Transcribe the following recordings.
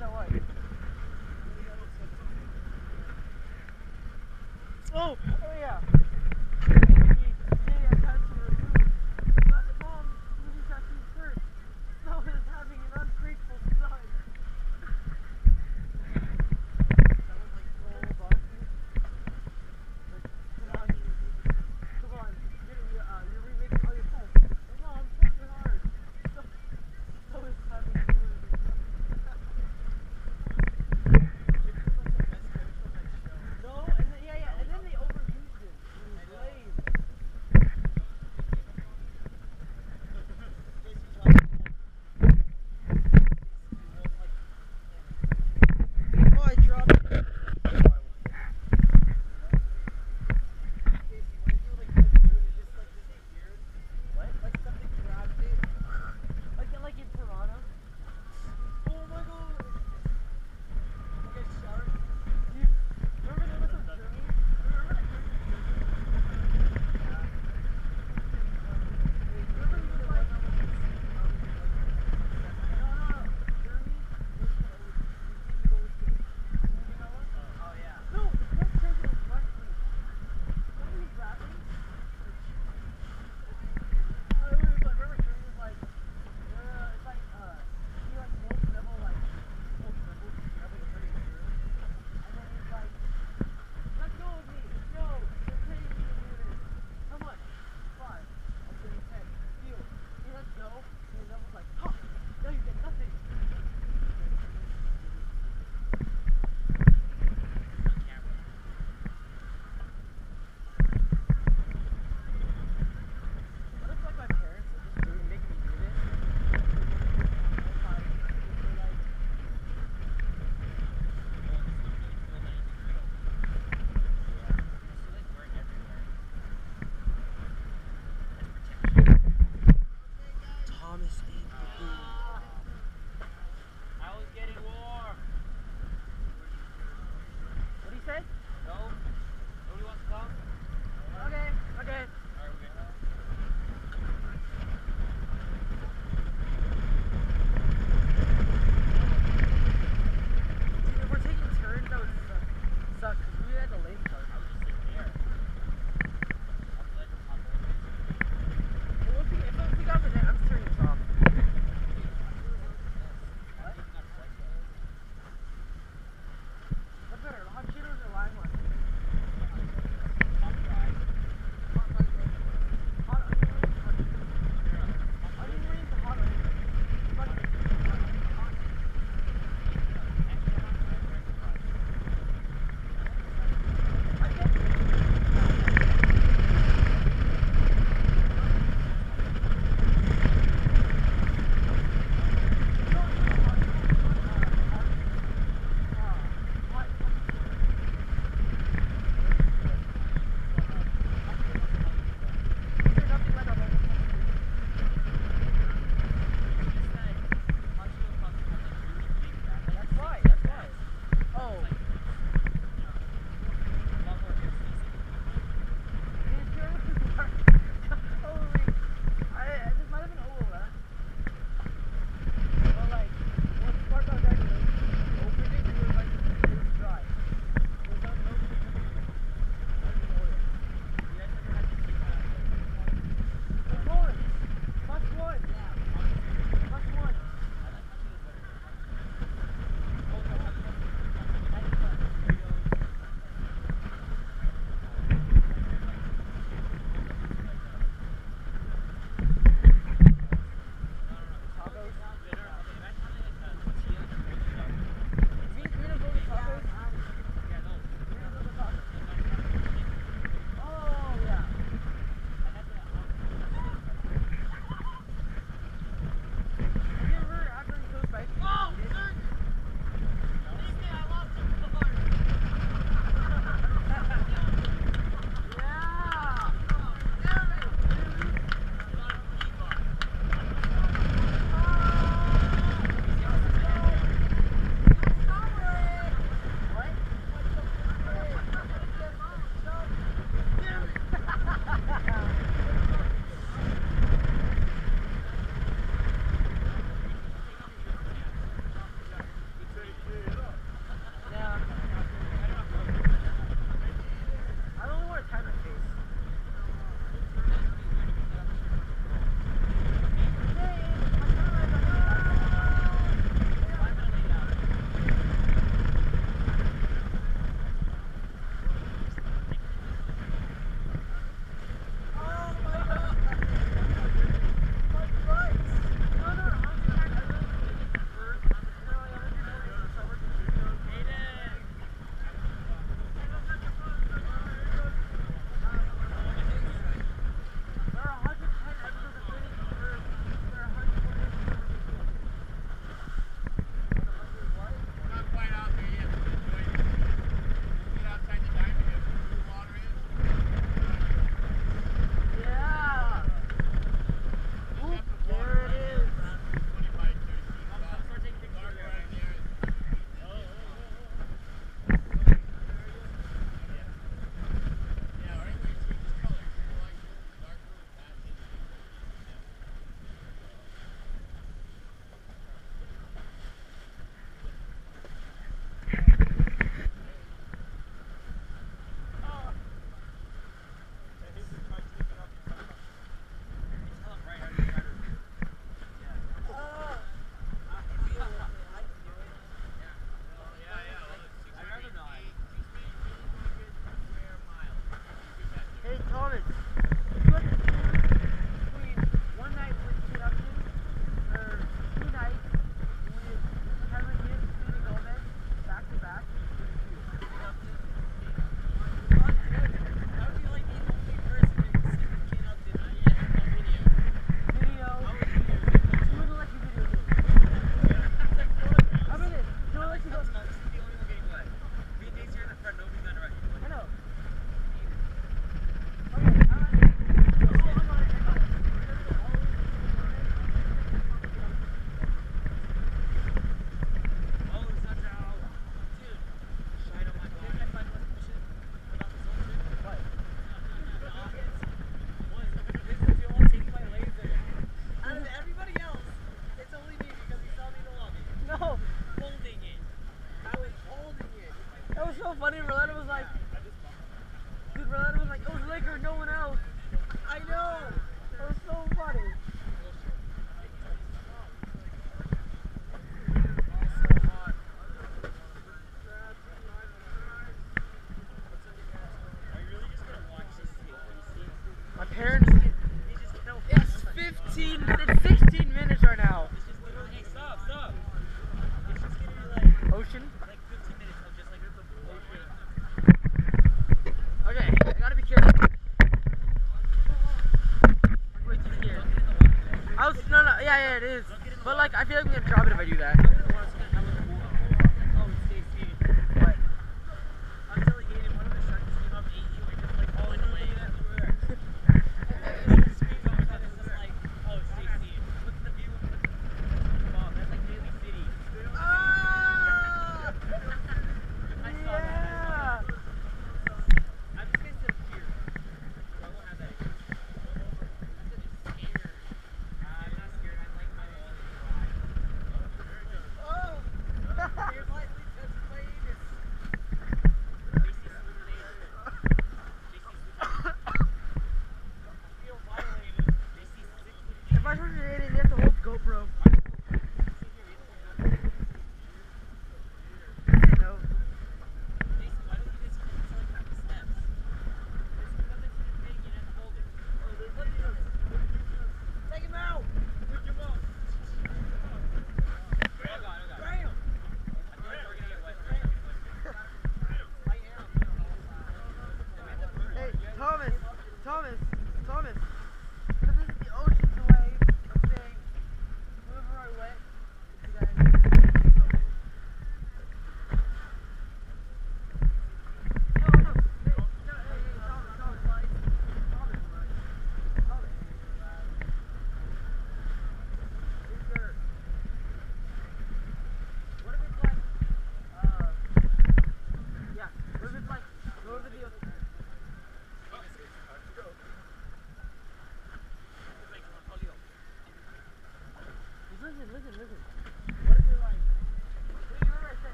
that what? feel like we would drop it if I do that.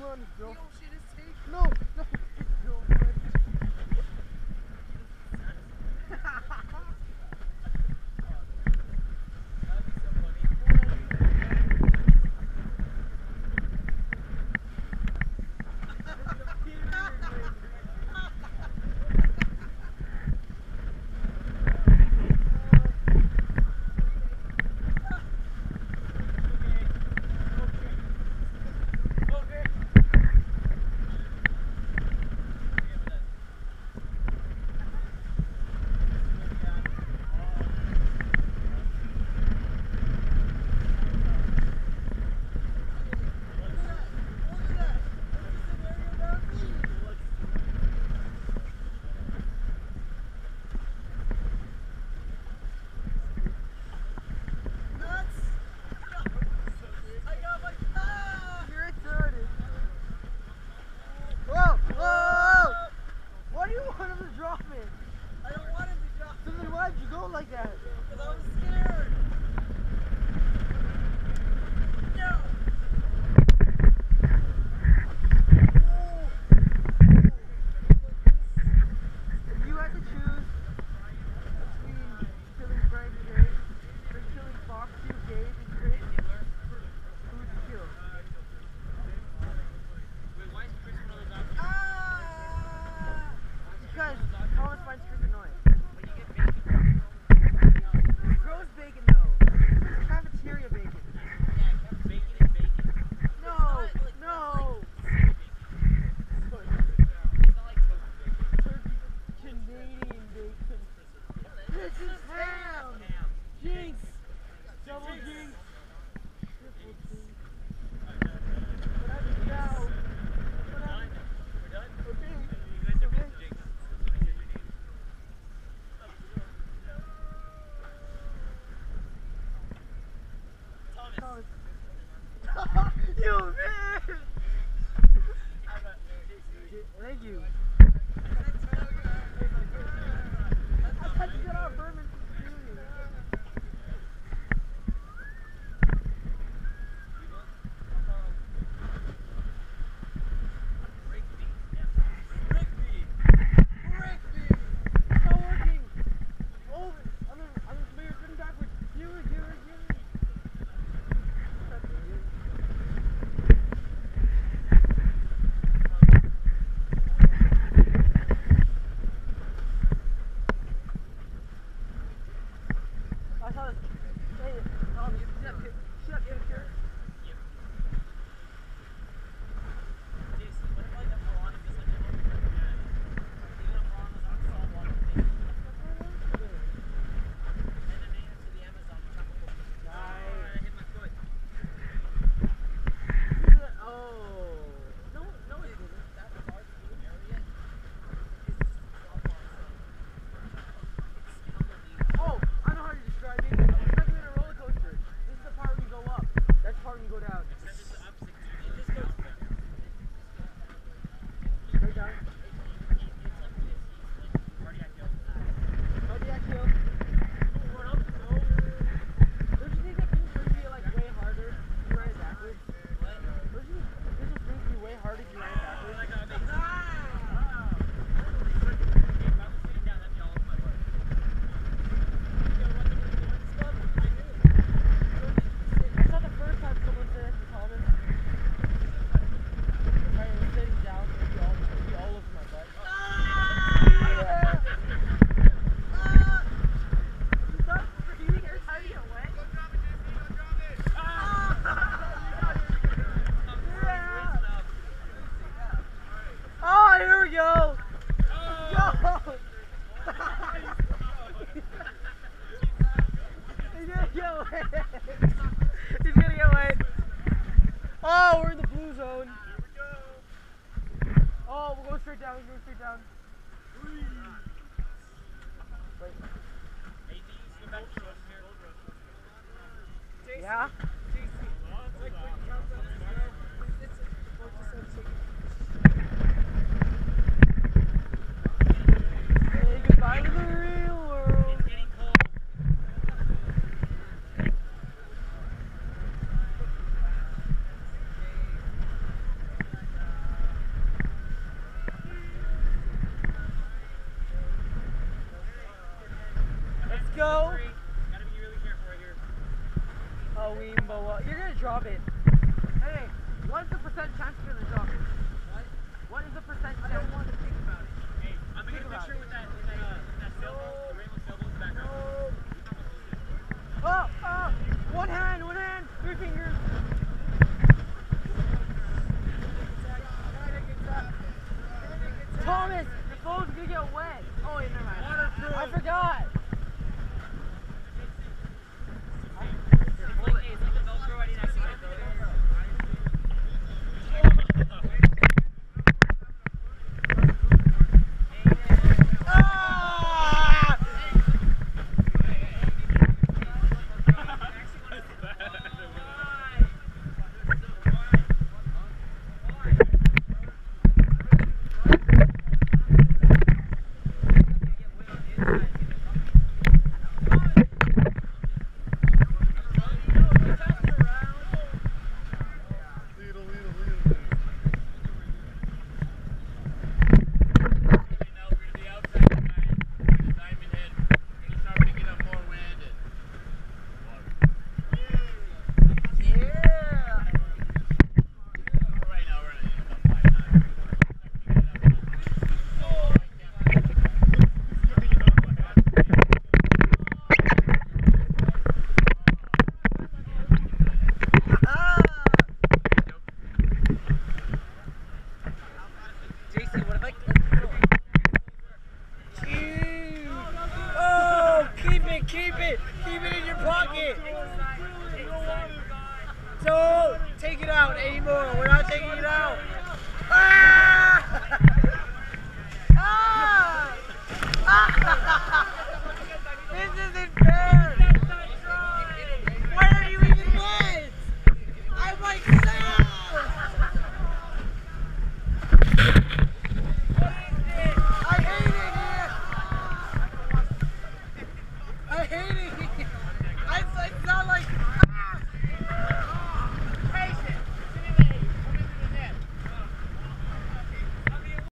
run, Joe. He's gonna get wet. Oh, we're in the blue zone. Here We go. oh, we're going straight down. We're going straight down. Wait. Yeah. go. Really oh, we boa. You're gonna drop it. Hey, what is the percent chance you're gonna drop it? What? What is the percent chance? I don't want to think about it. Hey, I'm gonna get a picture with that, with that, uh, that sailboat, the rainbow sailboat in the background. Oh, oh, one hand, one hand, three fingers. Thomas,